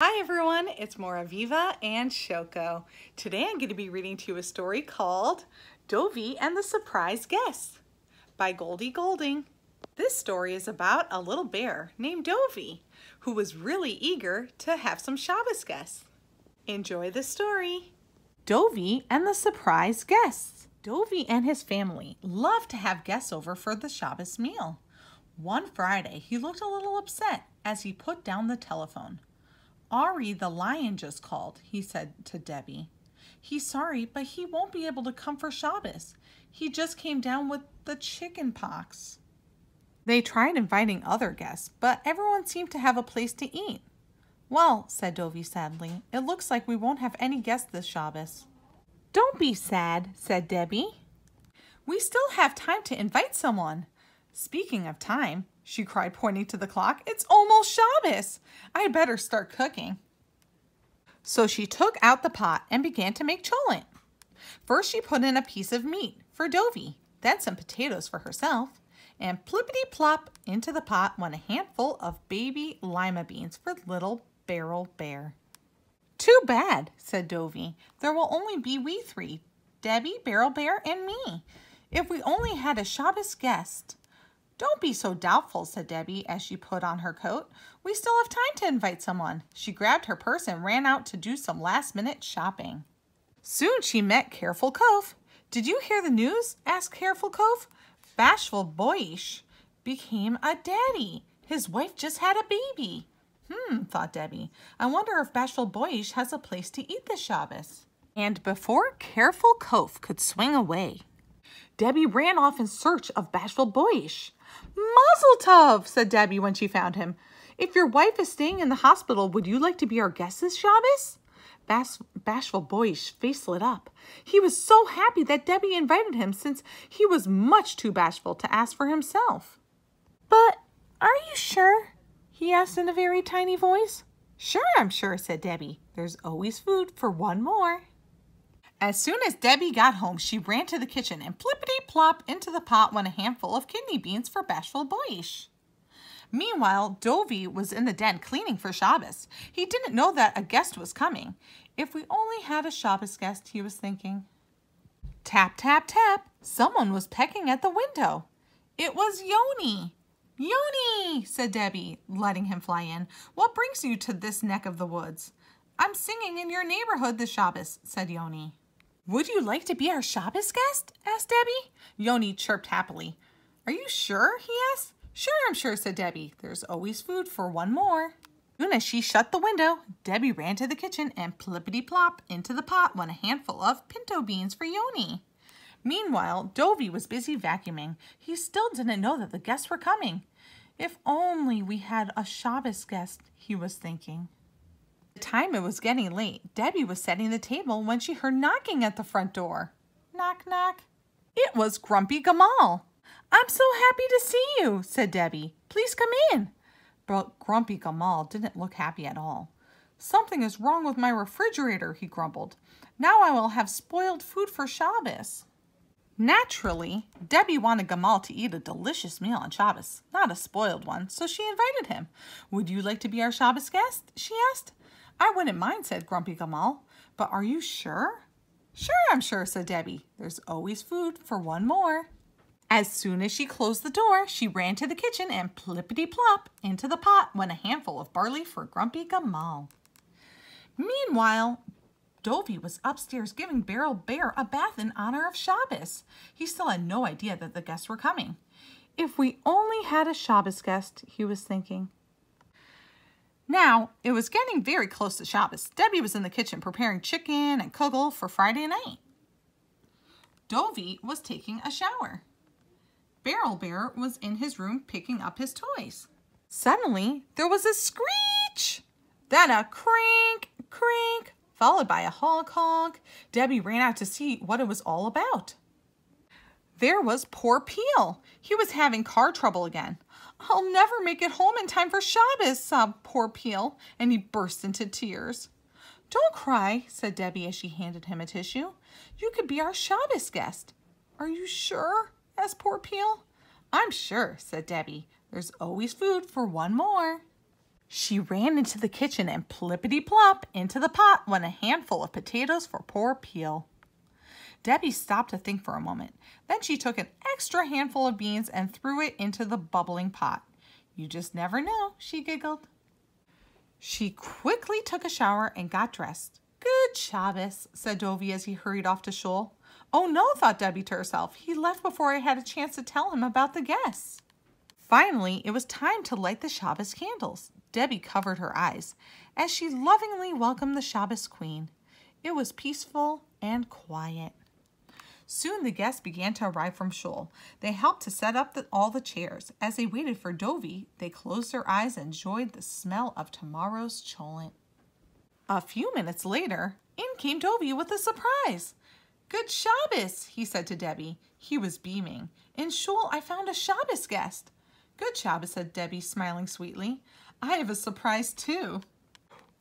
Hi everyone, it's Mora Viva and Shoko. Today I'm going to be reading to you a story called Dovi and the Surprise Guest by Goldie Golding. This story is about a little bear named Dovi who was really eager to have some Shabbos guests. Enjoy the story. Dovi and the Surprise Guests. Dovi and his family loved to have guests over for the Shabbos meal. One Friday, he looked a little upset as he put down the telephone. Ari the lion just called, he said to Debbie. He's sorry, but he won't be able to come for Shabbos. He just came down with the chicken pox. They tried inviting other guests, but everyone seemed to have a place to eat. Well, said Dovi sadly, it looks like we won't have any guests this Shabbos. Don't be sad, said Debbie. We still have time to invite someone. Speaking of time, she cried, pointing to the clock. It's almost Shabbos. I'd better start cooking. So she took out the pot and began to make cholent. First, she put in a piece of meat for Dovi, then some potatoes for herself, and plippity plop into the pot went a handful of baby lima beans for little Beryl Bear. Too bad, said Dovi. There will only be we three, Debbie, Beryl Bear, and me. If we only had a Shabbos guest. Don't be so doubtful, said Debbie as she put on her coat. We still have time to invite someone. She grabbed her purse and ran out to do some last minute shopping. Soon she met Careful Cove. Did you hear the news? asked Careful Cove. Bashful Boyish became a daddy. His wife just had a baby. Hmm, thought Debbie. I wonder if Bashful Boyish has a place to eat this Shabbos. And before Careful Cove could swing away, Debbie ran off in search of Bashful Boyish. Mazel tov, said Debbie when she found him. If your wife is staying in the hospital, would you like to be our guest this Shabbos? Bas bashful boyish face lit up. He was so happy that Debbie invited him since he was much too bashful to ask for himself. But are you sure? he asked in a very tiny voice. Sure, I'm sure, said Debbie. There's always food for one more. As soon as Debbie got home, she ran to the kitchen and plippity plop into the pot went a handful of kidney beans for Bashful Boyish. Meanwhile, Dovi was in the den cleaning for Shabbos. He didn't know that a guest was coming. If we only had a Shabbos guest, he was thinking. Tap, tap, tap. Someone was pecking at the window. It was Yoni. Yoni, said Debbie, letting him fly in. What brings you to this neck of the woods? I'm singing in your neighborhood this Shabbos, said Yoni. Would you like to be our Shabbos guest? asked Debbie. Yoni chirped happily. Are you sure? he asked. Sure, I'm sure, said Debbie. There's always food for one more. Soon as she shut the window, Debbie ran to the kitchen and plippity plop into the pot went a handful of pinto beans for Yoni. Meanwhile, Dovi was busy vacuuming. He still didn't know that the guests were coming. If only we had a Shabbos guest, he was thinking the time it was getting late, Debbie was setting the table when she heard knocking at the front door. Knock, knock. It was Grumpy Gamal. I'm so happy to see you, said Debbie. Please come in. But Grumpy Gamal didn't look happy at all. Something is wrong with my refrigerator, he grumbled. Now I will have spoiled food for Shabbos. Naturally, Debbie wanted Gamal to eat a delicious meal on Shabbos, not a spoiled one, so she invited him. Would you like to be our Shabbos guest? she asked. I wouldn't mind, said Grumpy Gamal. But are you sure? Sure, I'm sure, said Debbie. There's always food for one more. As soon as she closed the door, she ran to the kitchen and plippity plop into the pot went a handful of barley for Grumpy Gamal. Meanwhile, Dovi was upstairs giving Beryl Bear a bath in honor of Shabbos. He still had no idea that the guests were coming. If we only had a Shabbos guest, he was thinking. Now, it was getting very close to Shabbos. Debbie was in the kitchen preparing chicken and kugel for Friday night. Dovi was taking a shower. Beryl Bear was in his room picking up his toys. Suddenly, there was a screech, then a crink, crink, followed by a honk, honk. Debbie ran out to see what it was all about. There was poor Peel. He was having car trouble again. I'll never make it home in time for Shabbos, sobbed poor Peel, and he burst into tears. Don't cry, said Debbie as she handed him a tissue. You could be our Shabbos guest. Are you sure? asked poor Peel. I'm sure, said Debbie. There's always food for one more. She ran into the kitchen and plippity plop into the pot went a handful of potatoes for poor Peel. Debbie stopped to think for a moment. Then she took an extra handful of beans and threw it into the bubbling pot. You just never know, she giggled. She quickly took a shower and got dressed. Good Shabbos, said Dovi as he hurried off to shul. Oh no, thought Debbie to herself. He left before I had a chance to tell him about the guests. Finally, it was time to light the Shabbos candles. Debbie covered her eyes as she lovingly welcomed the Shabbos queen. It was peaceful and quiet. Soon the guests began to arrive from shul. They helped to set up the, all the chairs. As they waited for Dovi, they closed their eyes and enjoyed the smell of tomorrow's cholent. A few minutes later, in came Dovi with a surprise. Good Shabbos, he said to Debbie. He was beaming. In shul, I found a Shabbos guest. Good Shabbos, said Debbie, smiling sweetly. I have a surprise too.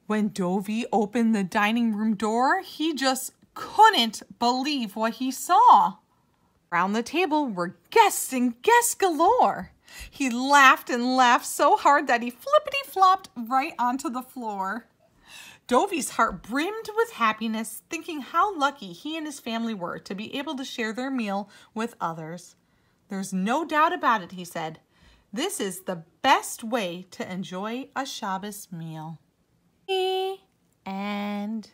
When Dovi opened the dining room door, he just couldn't believe what he saw. Around the table were guests and guests galore. He laughed and laughed so hard that he flippity flopped right onto the floor. Dovi's heart brimmed with happiness, thinking how lucky he and his family were to be able to share their meal with others. There's no doubt about it, he said. This is the best way to enjoy a Shabbos meal. And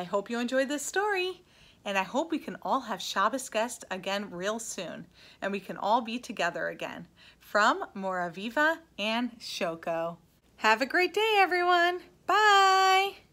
I hope you enjoyed this story. And I hope we can all have Shabbos guests again real soon. And we can all be together again. From Moraviva and Shoko. Have a great day, everyone. Bye.